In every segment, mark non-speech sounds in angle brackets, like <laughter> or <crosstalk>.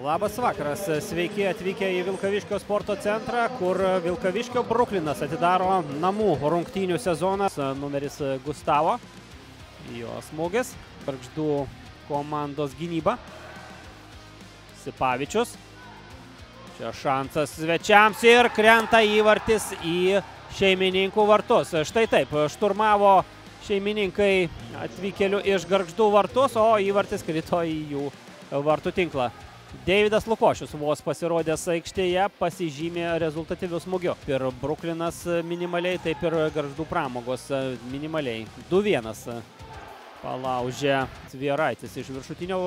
Labas vakaras, sveiki atvykę į Vilkaviškio sporto centrą, kur Vilkaviškio Bruklinas atidaro namų rungtynių sezoną. Numeris Gustavo, jo smūgis, Barkždų komandos gynyba. Sipavičius. Čia šansas svečiams ir krenta įvartis į šeimininkų vartus. Štai taip, šturmavo šeimininkai atvykėlių iš Gargždų vartus, o įvartis krito į jų vartų tinklą. Deividas Lukošius vos pasirodęs aikštėje pasižymė rezultatyvių smūgių. Ir Bruklinas minimaliai, taip ir Garždų pramogos minimaliai. 2-1 palaužė Tvieraitis iš viršutinio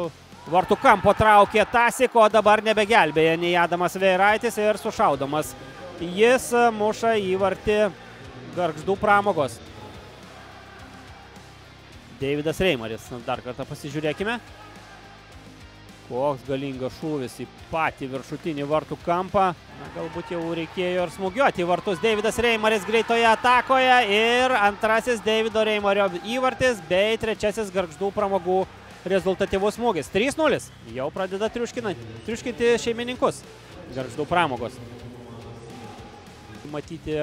vartų kampo traukė Tasik, o dabar nebegelbėja nei Adamas Vieraitis ir sušaudomas. Jis muša įvartį Garždų pramogos. Deividas Reimaris. Dar kartą pasižiūrėkime. Koks galingas šūvis į patį viršutinį vartų kampą. Na, galbūt jau reikėjo ir smūgiuoti vartus. Deividas Reimaris greitoje atakoje ir antrasis Deivido Reimario įvartis bei trečiasis Gargždų pramogų rezultatyvus smūgis. 3-0. Jau pradeda triuškinti šeimininkus. Gargždų pramogos. Matyti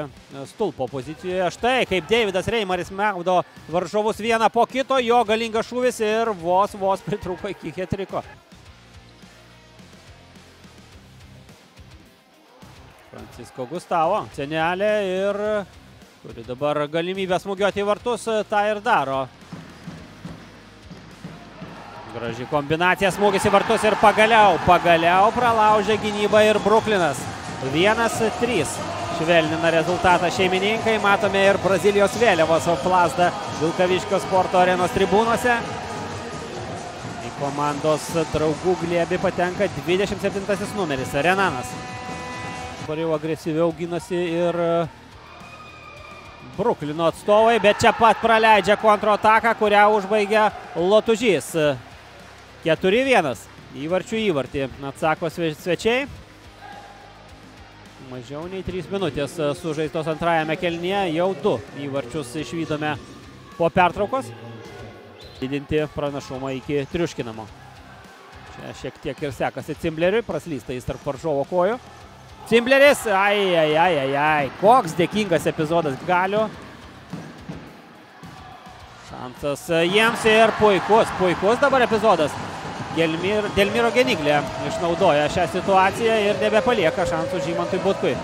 stulpo pozicijoje. Štai kaip Deividas Reimaris maudo varžovus vieną po kito. Jo galingas šūvis ir vos vos pritruko iki hetriko. Francisko Gustavo, senelė ir turi dabar galimybę smūgiuoti į vartus, tą ir daro. Graži kombinacija, smūgis į vartus ir pagaliau, pagaliau pralaužė gynybą ir Bruklinas. 1-3 švelnina rezultatą šeimininkai, matome ir Brazilijos vėliavos plazdą Vilkaviškio sporto arenos tribūnose. Į komandos draugų glėbį patenka 27 numeris Renanas dabar jau agresyviau ginasi ir Bruklino atstovai, bet čia pat praleidžia kontrataką, kurią užbaigia Lotužys. 4-1. Įvarčių įvartį atsako svečiai. Mažiau nei 3 minutės sužaistos antrajame kelnyje, jau 2 įvarčius išvykome po pertraukos. Didinti pranašumą iki triuškinamo. Čia šiek tiek ir sekasi Cimbleriui, praslysta jis tarp varžovo kojų. Cimbleris, ai, ai, ai, ai, ai, koks dėkingas epizodas galiu. Šansas jiems ir puikus, puikus dabar epizodas. Gelmir, Delmiro Geniglė išnaudoja šią situaciją ir nebepalieka šansų Žymantui Butkui.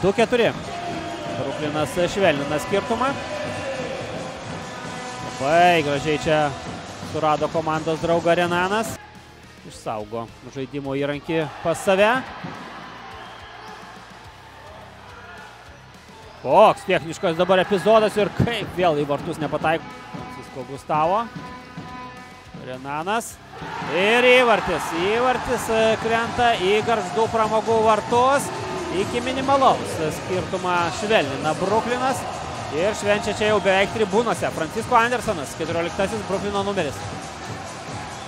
2-4. Bruklinas švelnina skirtumą. Labai gražiai čia surado komandos draugą Renanas. Išsaugo žaidimo įrankį pas save. Koks techniškas dabar epizodas ir kaip vėl į vartus nepataiko. Francisko Gustavo. Renanas. Ir įvartis. Įvartis krenta į garždų pramogų vartus. Iki minimalaus skirtumą švelnina Bruklinas. Ir švenčia čia jau beveik tribūnose. Francisko Andersonas, 14 Bruklino numeris.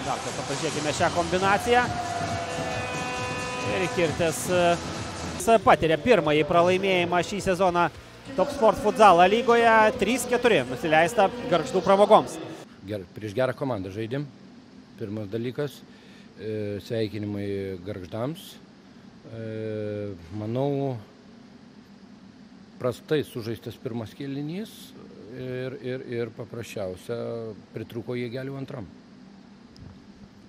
Dar kartą pažiūrėkime šią kombinaciją. Ir Kirtis patiria pirmąjį pralaimėjimą šį sezoną Top Sport futzalą lygoje 3-4 nusileista garždų pramogoms. Ger, prieš gerą komandą žaidėm. Pirmas dalykas e, - sveikinimai garždams. E, manau, prastai sužaistas pirmas kėlinys ir, ir, ir paprasčiausia pritruko jėgelių antram.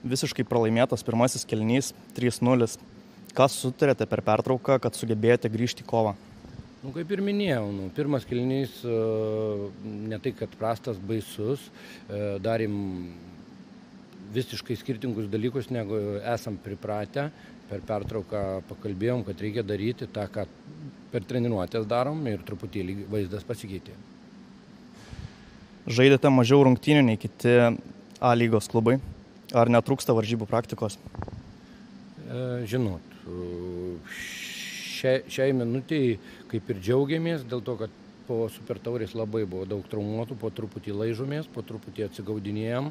Visiškai pralaimėtas pirmasis kėlinys 3-0. Kas sutarėte per pertrauką, kad sugebėjote grįžti į kovą? Nu, kaip ir minėjau, nu, pirmas kilnys ne tai, kad prastas, baisus, darėm visiškai skirtingus dalykus, negu esam pripratę. Per pertrauką pakalbėjom, kad reikia daryti tą, ką per treniruotės darom ir truputėlį vaizdas pasikeitė. Žaidėte mažiau rungtynių nei kiti A lygos klubai. Ar netrūksta varžybų praktikos? Žinot, šiai, šiai minutiai kaip ir džiaugiamės dėl to, kad po Super Taurės labai buvo daug traumuotų, po truputį laižomės, po truputį atsigaudinėjom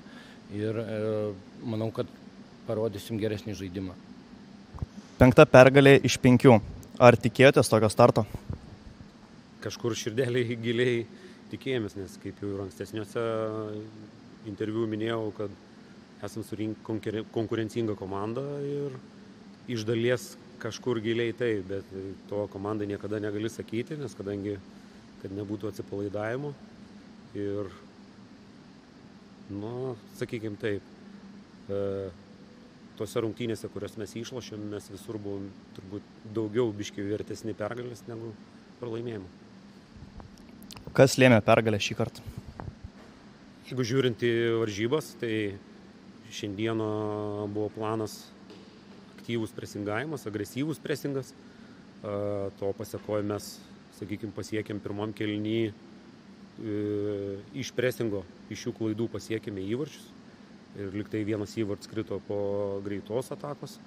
ir e, manau, kad parodysim geresnį žaidimą. Penkta pergalė iš penkių. Ar tikėjotės tokio starto? Kažkur širdeliai <laughs> giliai tikėjomės, nes kaip jau ir ankstesniuose interviu minėjau, kad esam surinkę konkurencingą komandą ir iš dalies kažkur giliai taip, bet to komandai niekada negali sakyti, nes kadangi, kad nebūtų atsipalaidavimo ir, nu, sakykime taip, e, tose rungtynėse, kurias mes išlošėm, mes visur buvom turbūt daugiau biški vertesni pergalės negu pralaimėjimų. Kas lėmė pergalę šį kartą? Jeigu žiūrint į varžybas, tai šiandieną buvo planas aktyvus presingavimas, agresyvus presingas. To pasiekoje mes, sakykime, pasiekėm pirmam kelnyje iš presingo, iš jų klaidų pasiekėme įvarčius ir liktai vienas įvartis krito po greitos atakos.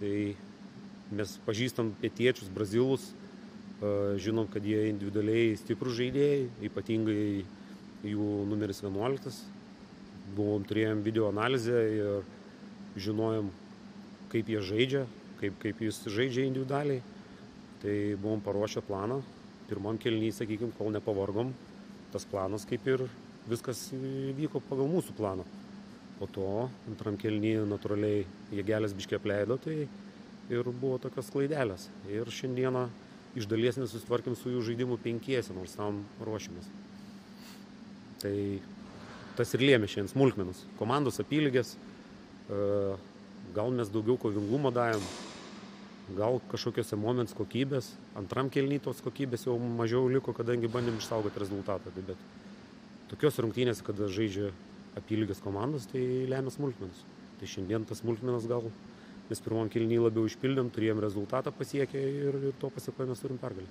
Tai mes pažįstam pietiečius, brazilus, žinom, kad jie individualiai stiprų žaidėjai, ypatingai jų numeris 11. Buvom turėjom video analizę ir žinojom, kaip jie žaidžia, kaip, kaip jis žaidžia individualiai. Tai buvom paruošę planą. Pirmam kelnyje, sakykime, kol nepavargom, tas planas kaip ir viskas vyko pagal mūsų planą po to antram kėliny natūraliai jėgelės biškiai apleido, tai ir buvo tokios klaidelės. Ir šiandieną iš dalies nesusitvarkėm su jų žaidimu penkiesi, nors tam ruošimės. Tai tas ir lėmė šiandien smulkmenas. Komandos apylygės, e, gal mes daugiau kovingumo davėm, gal kažkokiose moments kokybės. Antram kelny tos kokybės jau mažiau liko, kadangi bandėm išsaugoti rezultatą. Tai bet tokios rungtynės, kada žaidžia apylygės komandos, tai lemia smulkmenas. Tai šiandien tas smulkmenas gal mes pirmam kilnyje labiau išpildėm, turėjom rezultatą pasiekę ir, ir to pasiekoje mes turim pergalę.